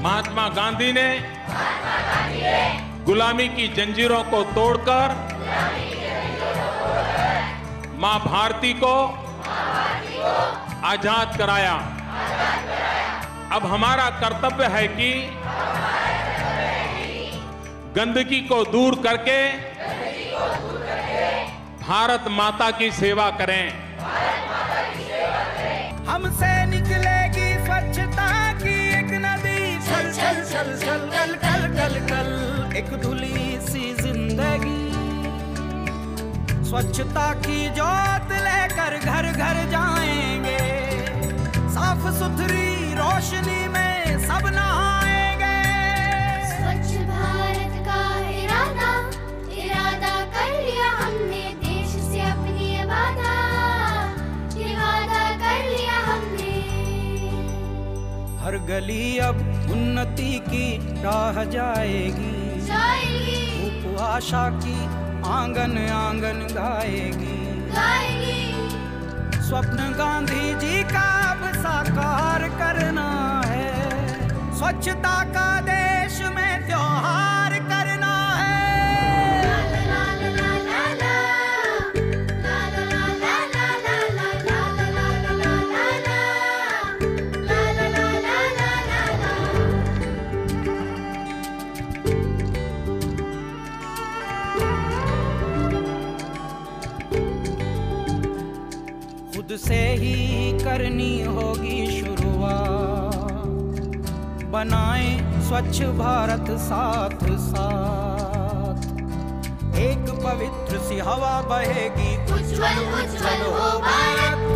महात्मा गांधी ने गुलामी की जंजीरों को तोड़कर माँ भारती को आज़ाद कराया। अब हमारा कर्तव्य है कि गंदगी को दूर करके भारत माता की सेवा करें। कल कल कल कल, एक धुली सी ज़िंदगी। स्वच्छता की जोत लेकर घर घर जाएँगे। साफ़ सुथरी रोशनी में हर गली अब उन्नति की राह जाएगी। जाएगी। आशा की आँगन आँगन गाएगी। गाएगी। स्वप्न गांधी जी का अब साकार करना है। स्वच्छता का से ही करनी होगी शुरुआत। बनाए स्वच्छ भारत साथ साथ। एक पवित्र सी हवा बहेगी, उज्जवल उज्जवल हो भारत।